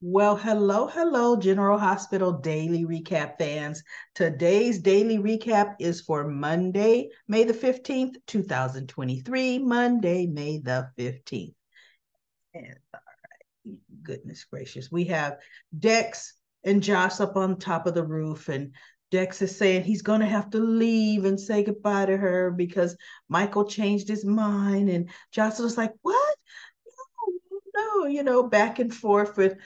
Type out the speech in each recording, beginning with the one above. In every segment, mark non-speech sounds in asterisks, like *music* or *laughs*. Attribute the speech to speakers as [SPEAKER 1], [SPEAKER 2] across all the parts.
[SPEAKER 1] Well, hello, hello, General Hospital Daily Recap fans. Today's daily recap is for Monday, May the 15th, 2023. Monday, May the 15th. And all right, goodness gracious, we have Dex and Joss up on top of the roof, and Dex is saying he's going to have to leave and say goodbye to her because Michael changed his mind. And was like, What? No, no, you know, back and forth with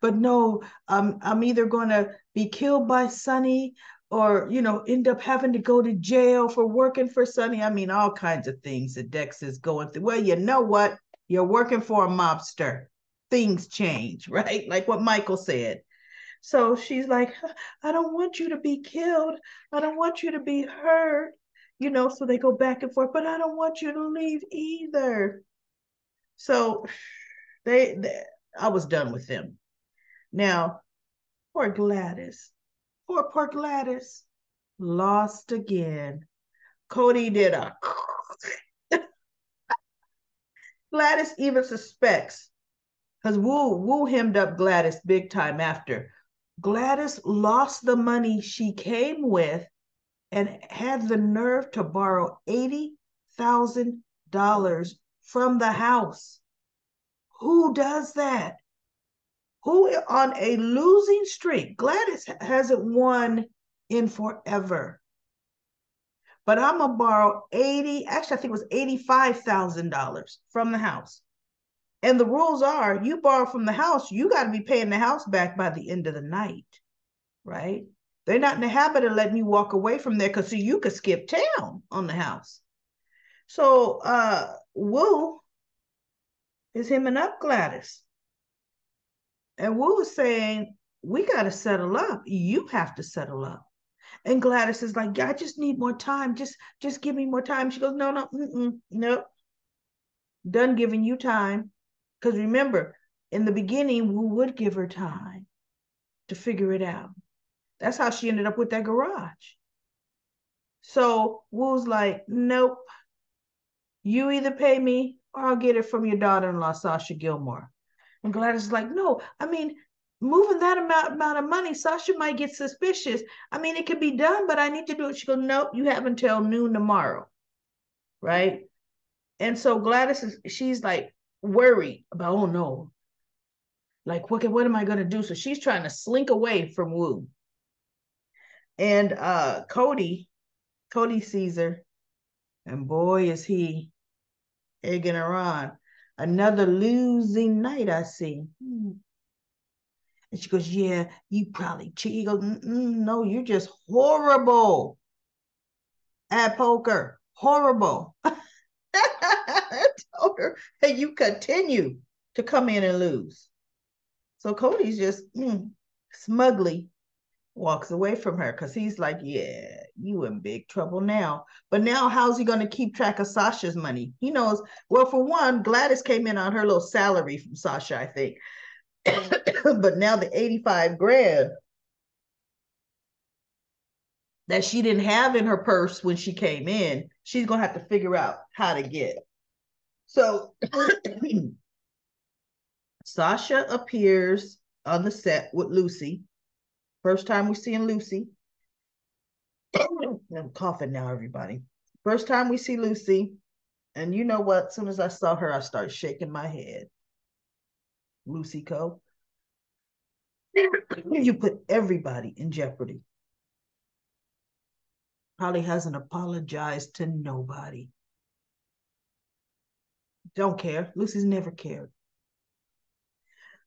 [SPEAKER 1] but no, um, I'm either going to be killed by Sonny or, you know, end up having to go to jail for working for Sonny. I mean, all kinds of things that Dex is going through. Well, you know what? You're working for a mobster. Things change, *laughs* right? Like what Michael said. So she's like, I don't want you to be killed. I don't want you to be hurt. You know, so they go back and forth, but I don't want you to leave either. So *sighs* they, they I was done with them. Now, poor Gladys, poor, poor Gladys, lost again. Cody did a. *laughs* Gladys even suspects, because Wu Wu hemmed up Gladys big time after. Gladys lost the money she came with and had the nerve to borrow $80,000 from the house. Who does that? Who on a losing streak, Gladys hasn't won in forever. But I'm gonna borrow 80, actually, I think it was $85,000 from the house. And the rules are you borrow from the house, you got to be paying the house back by the end of the night, right? They're not in the habit of letting you walk away from there because so you could skip town on the house. So uh Wu is him and up Gladys. And Wu was saying, we got to settle up. You have to settle up. And Gladys is like, yeah, I just need more time. Just, just give me more time. She goes, no, no, mm-mm, nope. Done giving you time. Because remember, in the beginning, Wu would give her time to figure it out. That's how she ended up with that garage. So Wu's like, nope. You either pay me or I'll get it from your daughter-in-law, Sasha Gilmore. And Gladys is like, no, I mean, moving that amount, amount of money, Sasha might get suspicious. I mean, it could be done, but I need to do it. She goes, nope, you have until noon tomorrow. Right. And so Gladys is, she's like worried about, oh no, like, what, what am I going to do? So she's trying to slink away from Wu. And uh Cody, Cody her, and boy, is he egging her on. Another losing night, I see. Hmm. And she goes, Yeah, you probably cheat. He goes, No, you're just horrible at poker. Horrible. I told her, Hey, you continue to come in and lose. So Cody's just mm, smugly walks away from her because he's like, Yeah, you in big trouble now. But now, how's he going to keep track of Sasha's money? He knows, well, for one, Gladys came in on her little salary from Sasha, I think. *coughs* but now the 85 grand that she didn't have in her purse when she came in, she's going to have to figure out how to get. So *coughs* Sasha appears on the set with Lucy First time we're seeing Lucy. *coughs* I'm coughing now, everybody. First time we see Lucy, and you know what? As soon as I saw her, I started shaking my head. Lucy Coe. *coughs* you put everybody in jeopardy. Probably hasn't apologized to nobody. Don't care. Lucy's never cared.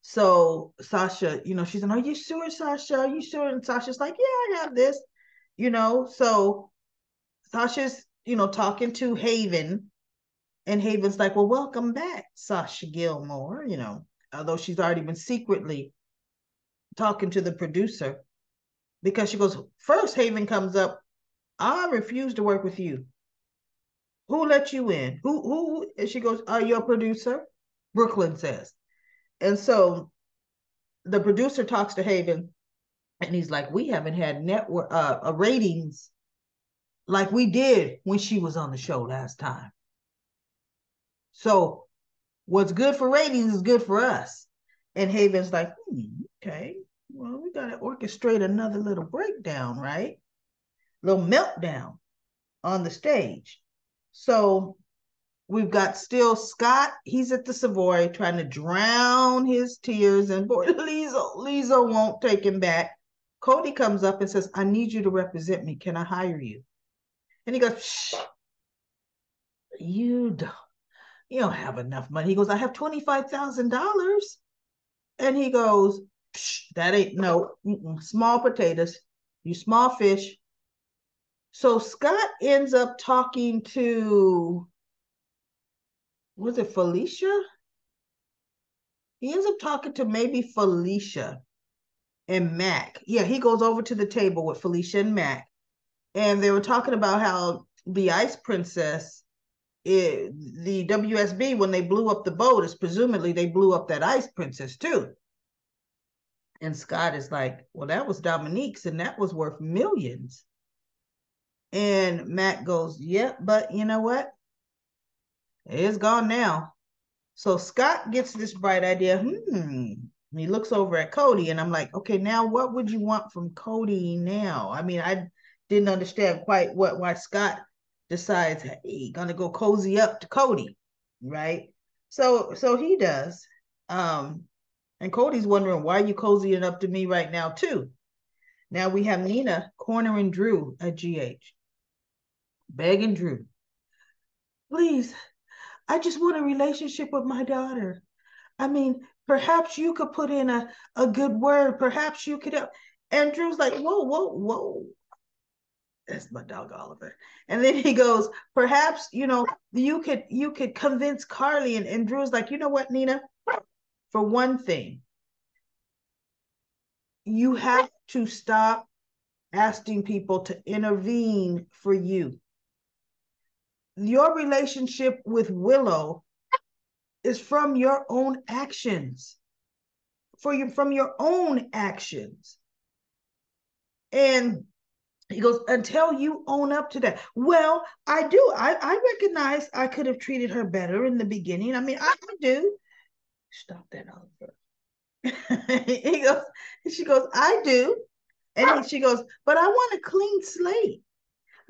[SPEAKER 1] So Sasha, you know, she's like, Are you sure, Sasha? Are you sure? And Sasha's like, Yeah, I have this, you know. So Sasha's, you know, talking to Haven, and Haven's like, Well, welcome back, Sasha Gilmore, you know, although she's already been secretly talking to the producer because she goes, First, Haven comes up, I refuse to work with you. Who let you in? Who who and she goes, uh, Are you a producer? Brook Lynn says. And so the producer talks to Haven and he's like, we haven't had network uh, uh, ratings like we did when she was on the show last time. So what's good for ratings is good for us. And Haven's like, hmm, okay, well, we got to orchestrate another little breakdown, right? Little meltdown on the stage. So we've got still Scott. He's at the Savoy trying to drown his tears, and boy, *laughs* Lisa, Lisa won't take him back. Cody comes up and says, I need you to represent me. Can I hire you? And he goes, Shh, you don't, you don't have enough money. He goes, I have $25,000. And he goes, that ain't no small potatoes, you small fish. So Scott ends up talking to, was it Felicia? He ends up talking to maybe Felicia and Mac. Yeah, he goes over to the table with Felicia and Mac. And they were talking about how the Ice Princess, it, the WSB, when they blew up the boat, is presumably they blew up that Ice Princess too. And Scott is like, well, that was Dominique's and that was worth millions. And Mac goes, yep, yeah, but you know what? It's gone now. So Scott gets this bright idea. Hmm. He looks over at Cody, and I'm like, okay, now what would you want from Cody now? I mean, I didn't understand quite what why Scott decides, hey, gonna go cozy up to Cody, right? So so he does. Um, and Cody's wondering why you cozying up to me right now, too. Now we have Nina cornering Drew at GH, begging Drew, please, I just want a relationship with my daughter. I mean, perhaps you could put in a, a good word. Perhaps you could help. Like, whoa, whoa, whoa. That's my dog Oliver. And then he goes, perhaps, you know, you could you could convince Carly. And, and Drew's like, you know what, Nina? for one thing, you have to stop asking people to intervene for you. Your relationship with Willow is from your own actions, for you from your own actions. And he goes, until you own up to that. Well, I do. I, I recognize I could have treated her better in the beginning. I mean, I do stop that Oliver. *laughs* he goes, she goes, I do. And she goes, but I want a clean slate.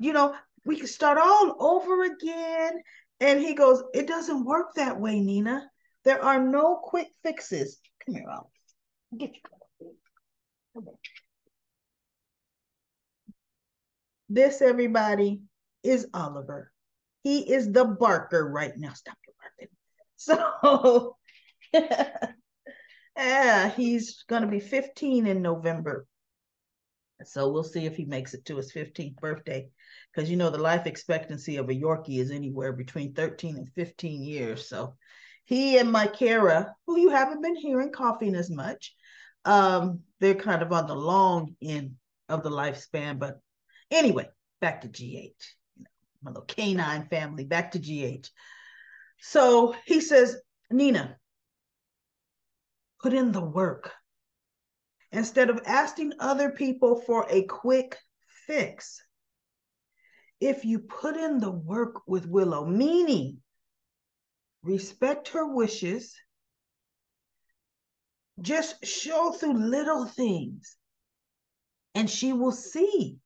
[SPEAKER 1] You know, we can start all over again. And he goes, it doesn't work that way, Nina. There are no quick fixes. Come here, Oliver. Get your Come on. This, everybody, is Oliver. He is the barker right now. Stop your barking. *laughs* So *laughs* yeah, he's going to be 15 in November. So we'll see if he makes it to his 15th birthday. Because you know, the life expectancy of a Yorkie is anywhere between 13 and 15 years. So he and my Kara, who you haven't been hearing coughing as much, um, they're kind of on the long end of the lifespan. But anyway, back to GH. You know, my little canine family, back to GH. So he says, Nina, put in the work. Instead of asking other people for a quick fix, if you put in the work with Willow, meaning respect her wishes, just show through little things, and she will see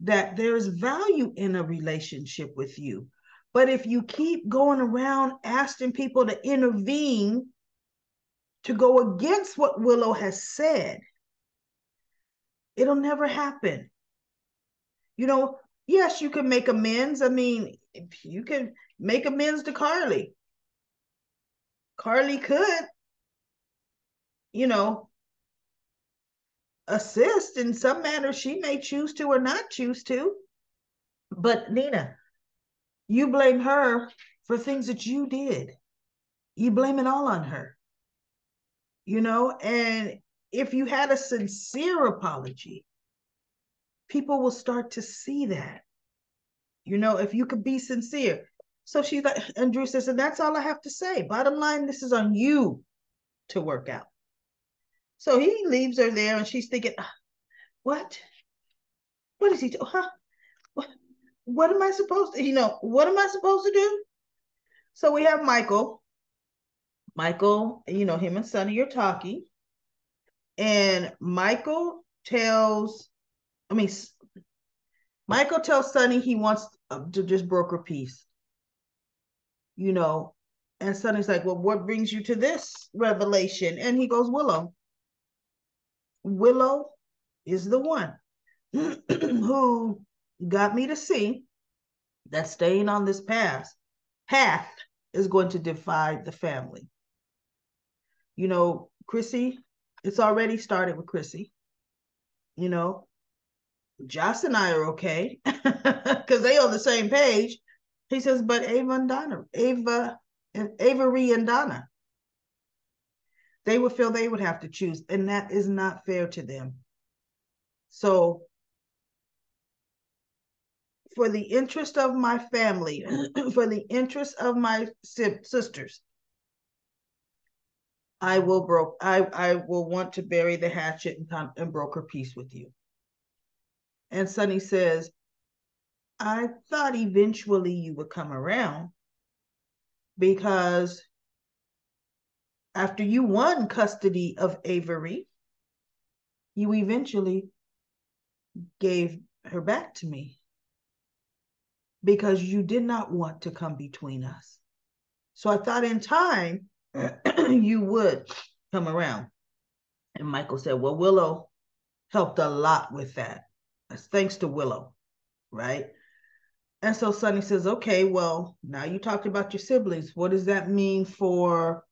[SPEAKER 1] that there's value in a relationship with you. But if you keep going around asking people to intervene to go against what Willow has said, it'll never happen. You know, yes, you can make amends. I mean, you can make amends to Carly. Carly could, you know, assist in some manner she may choose to or not choose to. But Nina, you blame her for things that you did. You blame it all on her you know, and if you had a sincere apology, people will start to see that. You know, if you could be sincere. So she's like, *sighs* and Drew says, and that's all I have to say. Bottom line, this is on you to work out. So he leaves her there and she's thinking, ah, what? What is he doing? Huh? What, what am I supposed to, you know, what am I supposed to do? So we have Michael Michael, you know, him and Sonny are talking. And Michael tells, I mean, Michael tells Sonny he wants uh, to just broker peace. You know, and Sonny's like, Well, what brings you to this revelation? And he goes, Willow. Willow is the one *clears throat* who got me to see that staying on this path path is going to divide the family. You know, Chrissy, it's already started with Chrissy. You know, Joss and I are okay *laughs* because they on the same page. He says, but Ava and Donna, Ava and Avery and Donna, they would feel they would have to choose, and that is not fair to them. So, for the interest of my family, *clears throat* for the interest of my sisters, I will broke. I I will want to bury the hatchet and, and broker peace with you. And Sonny says, I thought eventually you would come around because after you won custody of Avery, you eventually gave her back to me because you did not want to come between us. So I thought in time *clears throat* you would come around. And Michael said, Well, Willow helped a lot with that. Thanks to Willow, right? And so Sonny says, okay, well, now you talked about your siblings. What does that mean for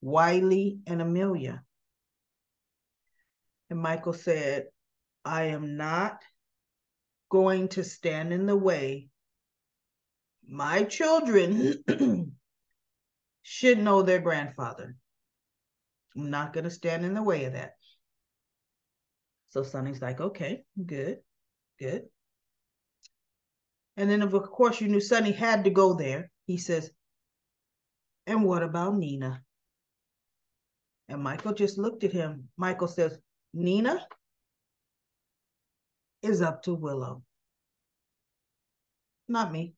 [SPEAKER 1] Wiley and Amelia? And Michael said, I am not going to stand in the way. My children *clears throat* should know their grandfather. I'm not going to stand in the way of that. So Sonny's like, okay, good, good. And then, of course, you knew Sonny had to go there. He says, And what about Nina? And Michael just looked at him. Michael says, Nina is up to Willow, not me.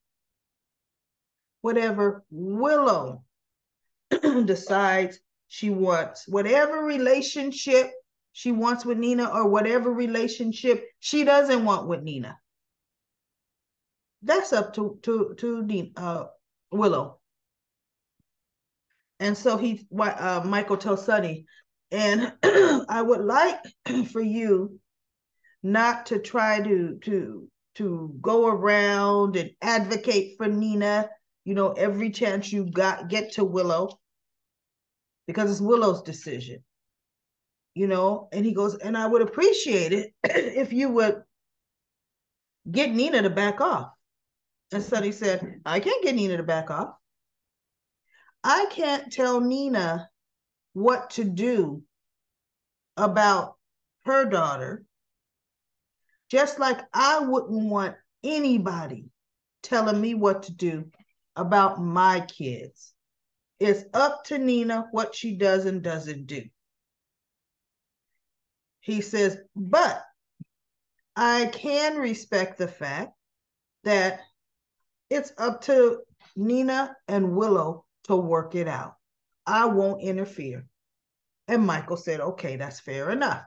[SPEAKER 1] Whatever Willow *clears throat* decides she wants, whatever relationship she wants with Nina, or whatever relationship she doesn't want with Nina that's up to to to uh, Willow. And so he, uh, Michael tells Sonny, and *clears throat* I would like *clears throat* for you not to try to to to go around and advocate for Nina. You know, every chance you got, get to Willow, because it's Willow's decision. You know, and he goes, and I would appreciate it *clears throat* if you would get Nina to back off. And Sonny said, I can't get Nina to back off. I can't tell Nina what to do about her daughter, just like I wouldn't want anybody telling me what to do about my kids. It's up to Nina what she does and doesn't do. He says, but I can respect the fact that it's up to Nina and Willow to work it out. I won't interfere. And Michael said, okay, that's fair enough.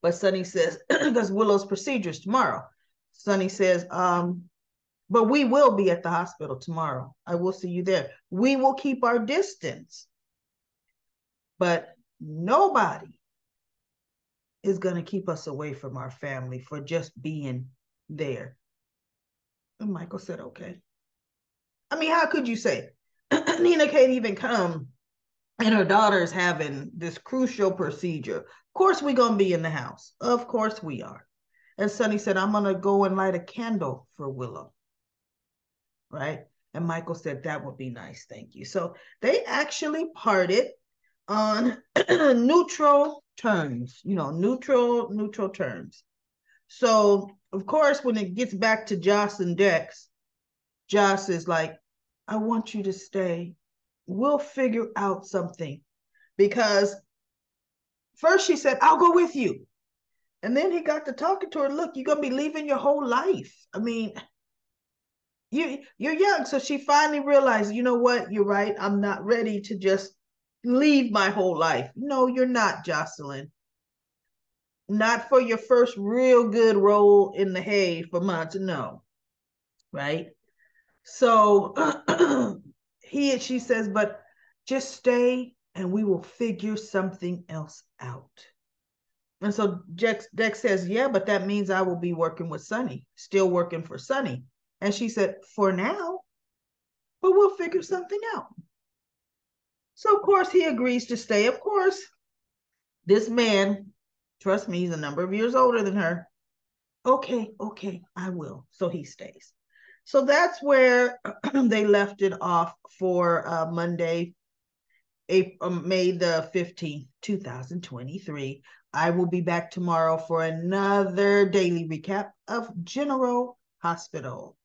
[SPEAKER 1] But Sonny says, *clears throat* because Willow's procedures tomorrow. Sonny says, um, but we will be at the hospital tomorrow. I will see you there. We will keep our distance. But nobody is going to keep us away from our family for just being there. And Michael said, okay. I mean, how could you say *clears throat* Nina can't even come and her daughter's having this crucial procedure? Of course, we're going to be in the house. Of course, we are. And Sonny said, I'm going to go and light a candle for Willow. Right. And Michael said, that would be nice. Thank you. So they actually parted on *clears throat* neutral terms, you know, neutral, neutral terms. So of course, when it gets back to Joss and Dex, Joss is like, I want you to stay. We'll figure out something. Because first she said, I'll go with you. And then he got to talking to her, look, you're gonna be leaving your whole life. I mean, you you're young. So she finally realized, you know what, you're right. I'm not ready to just leave my whole life. No, you're not, Josslyn. Not for your first real good roll in the hay for months. No. Right. So *clears throat* he and she says, but just stay and we will figure something else out. And so Dex, Dex says, Yeah, but that means I will be working with Sonny, still working for Sonny. And she said, For now, but we'll figure something out. So, of course, he agrees to stay. Of course, this man, trust me, he's a number of years older than her. Okay, okay, I will. So he stays. So that's where *clears throat* they left it off for uh, Monday, April, um, May the 15th, 2023. I will be back tomorrow for another daily recap of General Hospital.